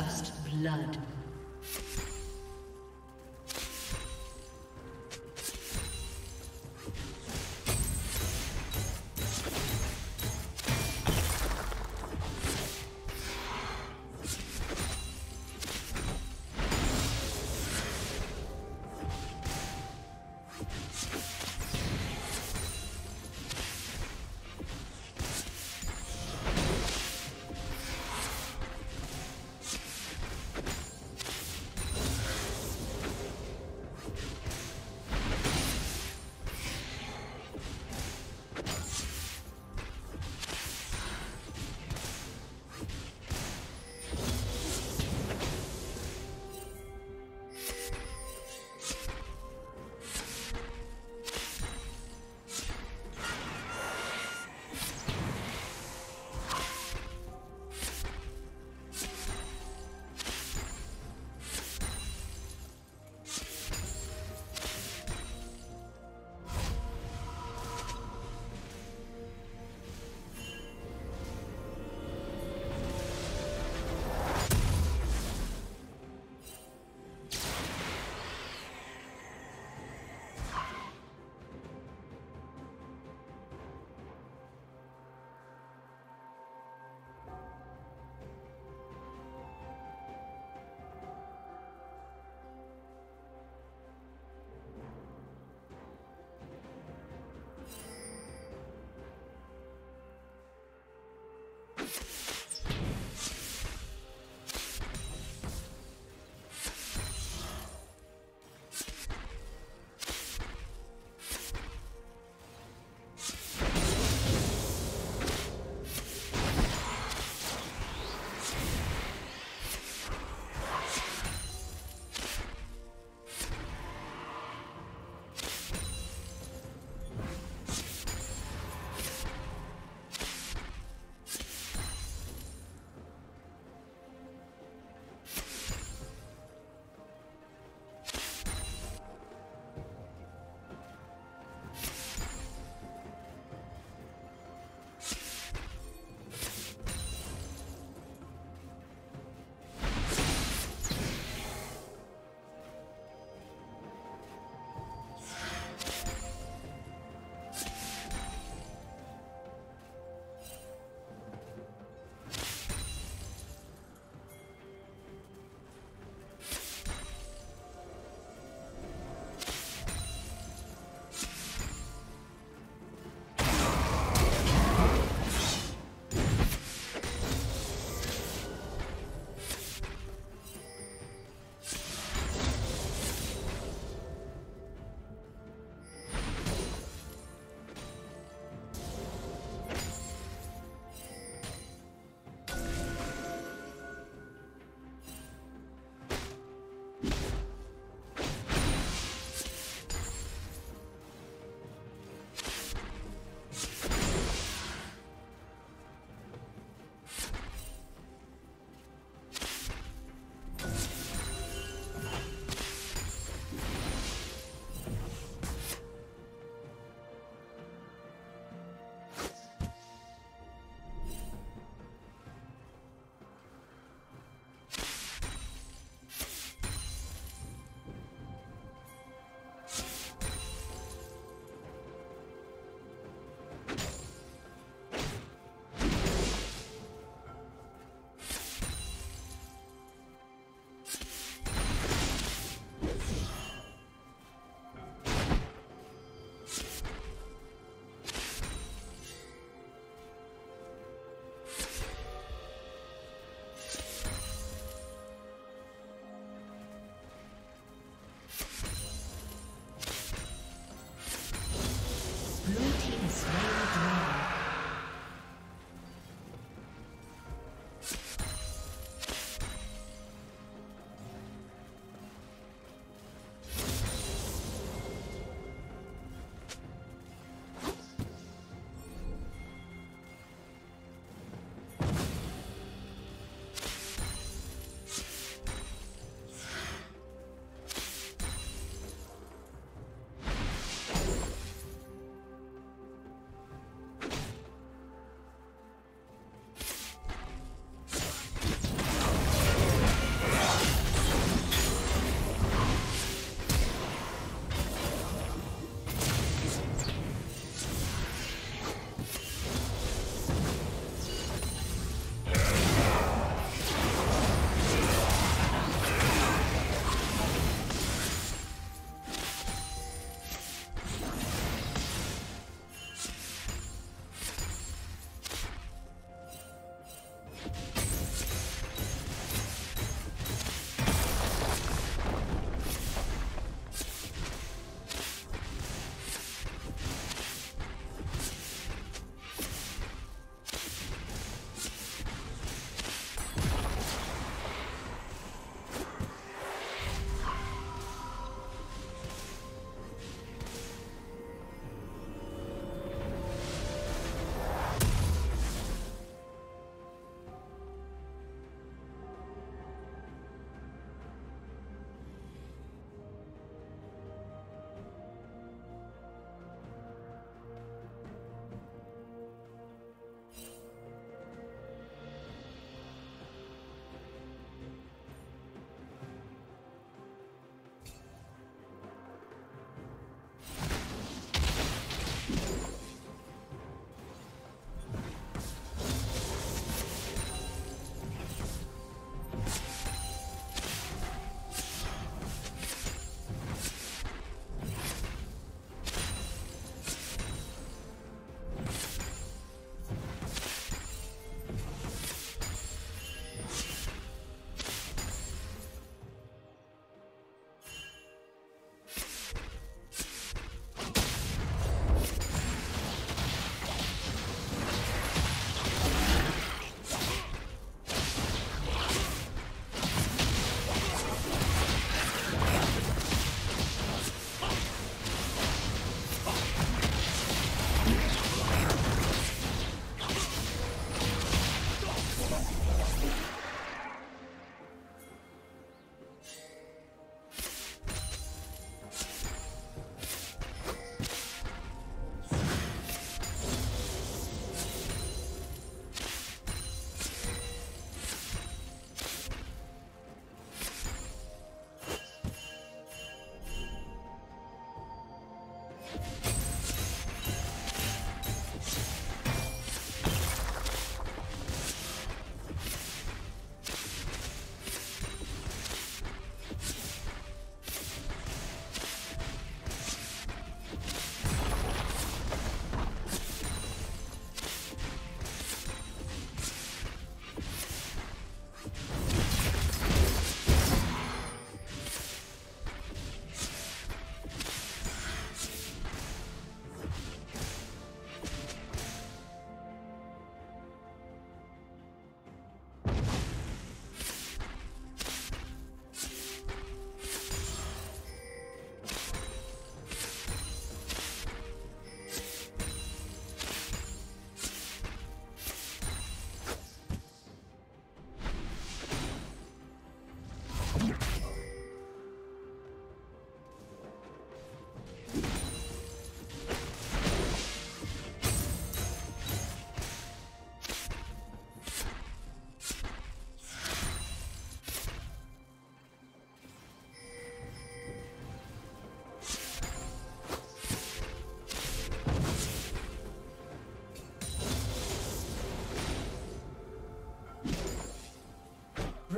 First blood.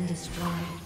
Been destroyed.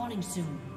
Is respawning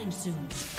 soon. soon.